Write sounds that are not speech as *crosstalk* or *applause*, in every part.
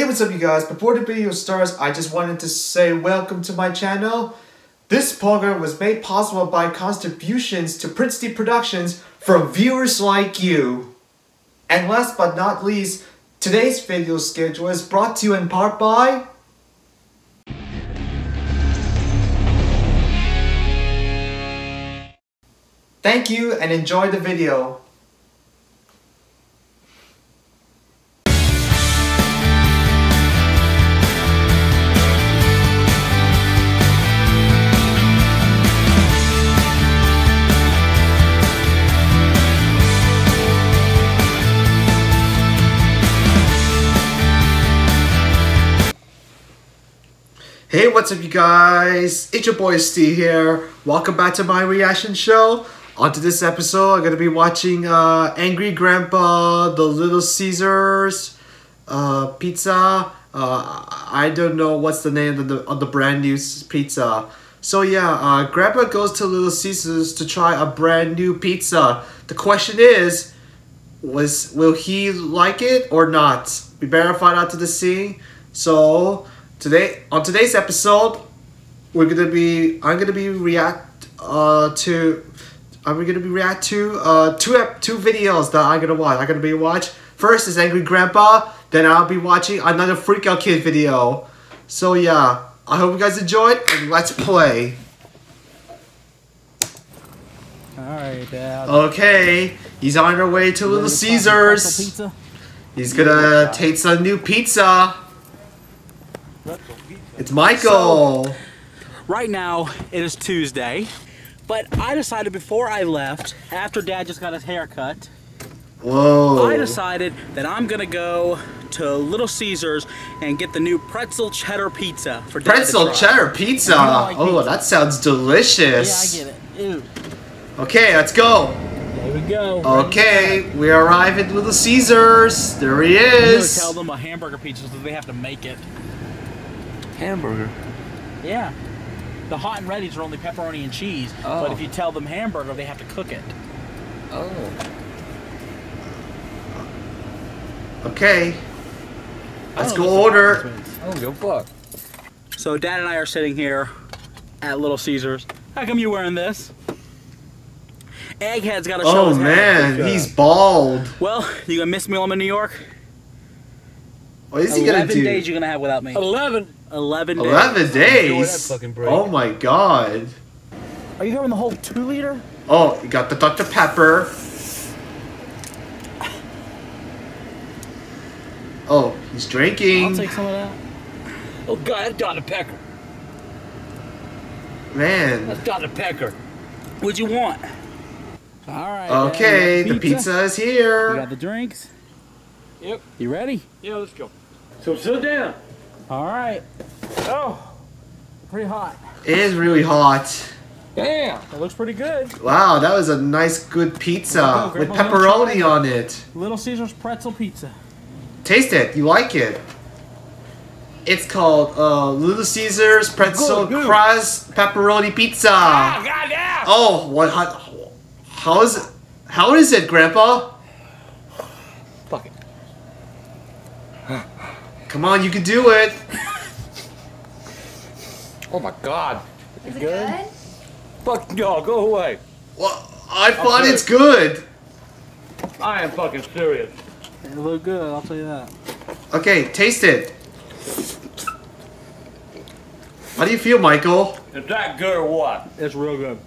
what's up you guys? Before the video starts, I just wanted to say welcome to my channel. This program was made possible by contributions to Princely Productions from viewers like you. And last but not least, today's video schedule is brought to you in part by... Thank you and enjoy the video. What's up you guys? It's your boy Steve here. Welcome back to my reaction show. On to this episode, I'm going to be watching uh, Angry Grandpa, The Little Caesars, uh, Pizza. Uh, I don't know what's the name of the, of the brand new pizza. So yeah, uh, Grandpa goes to Little Caesars to try a brand new pizza. The question is, was will he like it or not? We better find out to the scene. So today on today's episode, we're gonna be I'm gonna be react uh to I'm gonna be react to uh two two videos that I'm gonna watch. I'm gonna be watch first is Angry Grandpa, then I'll be watching another Freak Out Kid video. So yeah, I hope you guys enjoyed and let's play. Alright, Dad. Okay, he's on our way to Little Caesars. He's gonna taste some new pizza. It's Michael. So, right now, it is Tuesday, but I decided before I left, after Dad just got his hair cut, Whoa. I decided that I'm gonna go to Little Caesars and get the new pretzel cheddar pizza for Dad Pretzel cheddar pizza. Like oh, pizza. that sounds delicious. Yeah, I get it. Ew. Okay, let's go. There we go. Okay, we arrive at Little Caesars. There he is. tell them a hamburger pizza so they have to make it. Hamburger. Yeah. The hot and ready's are only pepperoni and cheese, oh. but if oh. you tell them hamburger, they have to cook it. Oh. Okay. Let's go order. Oh, go fuck. So Dad and I are sitting here at Little Caesars. How come you wearing this? Egghead's got to show Oh man, head. he's bald. Well, you gonna miss me while I'm in New York? What is he gonna do? 11 days you're gonna have without me. 11? 11 days. 11 days? Oh my god. Are you going the whole two liter? Oh, you got the Dr. Pepper. Oh, he's drinking. I'll take some of that. Oh god, that's Dr. Pecker. Man. That's Dr. Pecker. What'd you want? Alright. Okay, the pizza is here. You got the drinks? Yep. You ready? Yeah, let's go. So sit down. All right. Oh, pretty hot. It is really hot. Damn. It looks pretty good. Wow, that was a nice, good pizza with pepperoni on it. Little Caesar's pretzel pizza. Taste it. You like it. It's called uh, Little Caesar's pretzel good, good. crust pepperoni pizza. Oh, goddamn. Oh, what? How, how is it? How is it, Grandpa? Fuck it. Come on, you can do it. oh my god. Is it good? good? Fuck y'all, go away. Well, I thought it's good. I am fucking serious. It look good, I'll tell you that. Okay, taste it. How do you feel, Michael? Is that good or what? It's real good.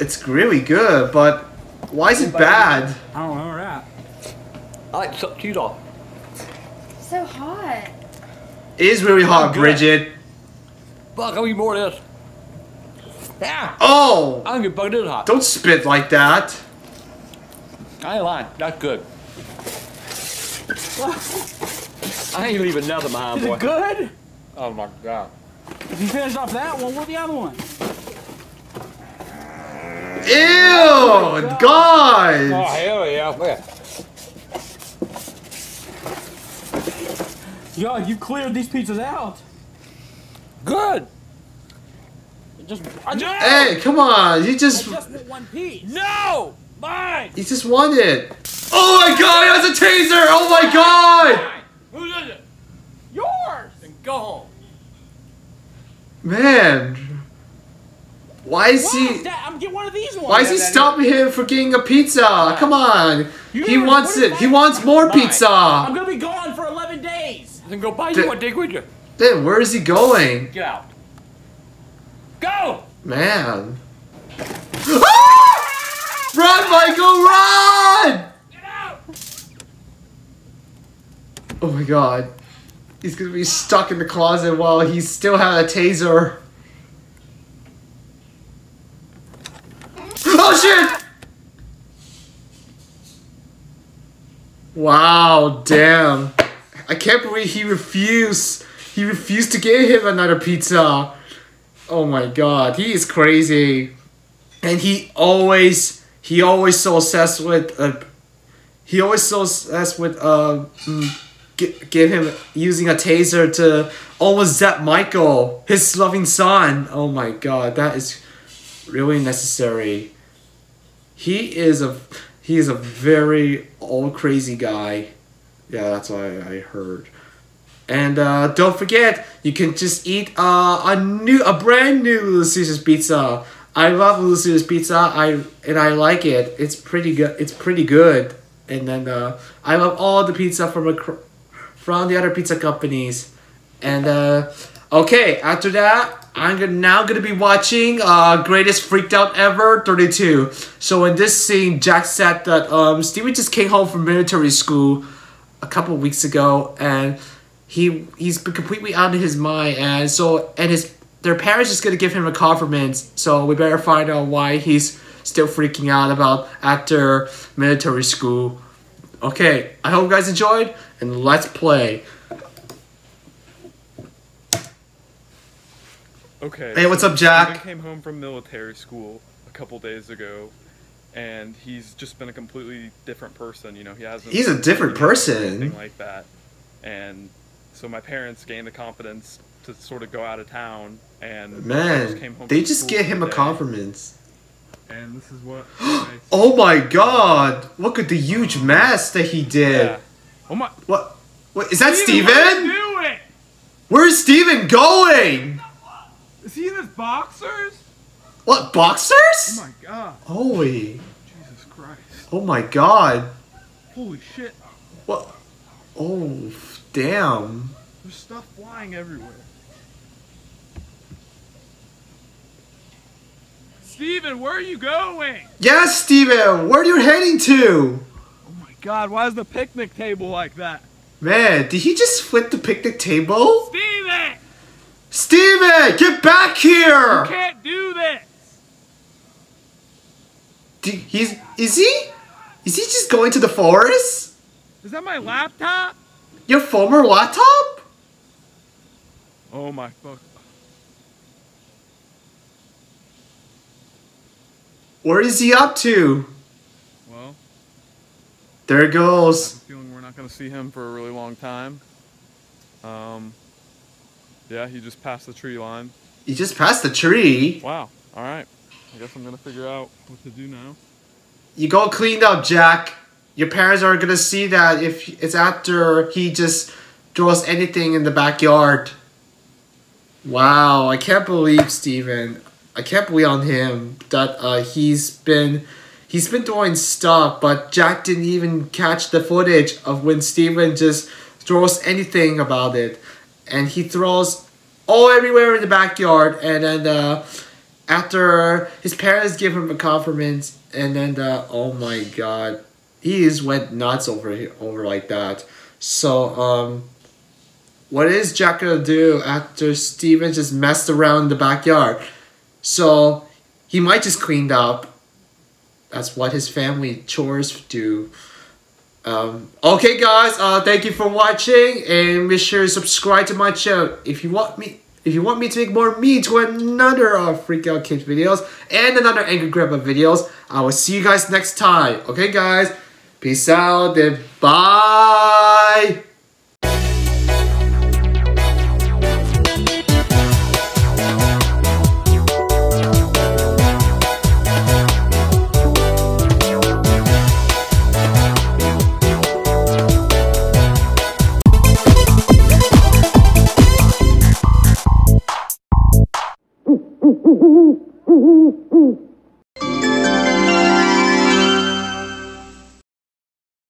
It's really good, but why is it bad? I don't remember that. I like to suck cheese off so hot. It is really hot, Bridget. Fuck, I'll eat more of this. Yeah. Oh! I don't get bugged this hot. Don't spit like that. I ain't lying. That's good. I ain't leaving nothing behind, is boy. Is it good? Oh my god. If you finish off that one, what the other one? Ew! Oh, God! Oh, hell yeah. Look at Yo, you cleared these pizzas out. Good. Just, just hey, come on! You just. I just want one piece. No, mine. You just won it. Oh my God! It has a taser! Oh my God! Who is it? Yours! And go home. Man, why is Wow, he? Dad, I'm getting one of these ones. Why is he stopping him for getting a pizza? Come on, You he wants it. He wants more Fine. pizza. I'm gonna be gone for 11 days. Then go buy Di- you with you. Then where is he going? Get out. Go! Man. *gasps* run, Michael, run! Get out! Oh my god. He's gonna be stuck in the closet while he still had a taser. *gasps* Oh shit! Wow, damn. I can't believe he refused. He refused to give him another pizza. Oh my god, he is crazy. And he always, he always so obsessed with, uh, he always so obsessed with, uh, mm, give him using a taser to almost zap Michael, his loving son. Oh my god, that is really necessary. He is a, he is a very old crazy guy. Yeah, that's what I, I heard. And uh, don't forget, you can just eat uh, a new, a brand new Little Caesars pizza. I love Little Caesars pizza. I and I like it. It's pretty good. It's pretty good. And then uh, I love all the pizza from from the other pizza companies. And uh, okay, after that, I'm now gonna be watching uh, Greatest Freaked Out Ever 32. So in this scene, Jack said that um, just came home from military school a couple of weeks ago, and he he's been completely out of his mind, and so and his their parents just gonna give him a compliment. So we better find out why he's still freaking out about after military school. Okay, I hope you guys enjoyed, and let's play. Okay. Hey, what's so up, Jack? Steven came home from military school a couple days ago, and he's just been a completely different person. You know, he hasn't. He's a different person. Anything like that, and so my parents gained the confidence to sort of go out of town and just Man, came home they just get him a compliment. And this is what. *gasps* Oh my god! Look at the huge um, mess that he did. yeah. Oh my. What? What is that, Steven, Steven? Where's Steven going? Is he in his boxers? What boxers? Oh my god. Holy! Jesus Christ. Oh my god! Holy shit. What? Oh, damn! There's stuff flying everywhere. Steven, where are you going? Yes, Steven, where are you heading to? Oh my god, why is the picnic table like that? Man, did he just flip the picnic table? Steven! Steven, get back You here! can't do this! Do- he's is he? Is he just going to the forest? Is that my laptop? Your former laptop? Oh my fuck. Where is he up to? Well, There it I have goes. a feeling we're not gonna see him for a really long time. Um, yeah, he just passed the tree line. He just passed the tree. Wow, alright. I guess I'm gonna figure out what to do now. You go cleaned up, Jack. Your parents are gonna see that if it's after he just throws anything in the backyard. Wow, I can't believe Steven. I can't believe on him that uh, he's been he's been doing stuff, but Jack didn't even catch the footage of when Steven just throws anything about it, and he throws all everywhere in the backyard, and then uh, after his parents give him a compliment, and then uh, oh my god, he just went nuts over over like that. So um, what is Jack gonna do after Steven just messed around in the backyard? So he might just cleaned up. That's what his family chores do. Um, okay, guys. Uh, thank you for watching, and make sure to subscribe to my channel if you want me. If you want me to make more me to another uh, Freak Out Kids videos and another Angry Grandpa videos, I will see you guys next time. Okay, guys. Peace out and bye.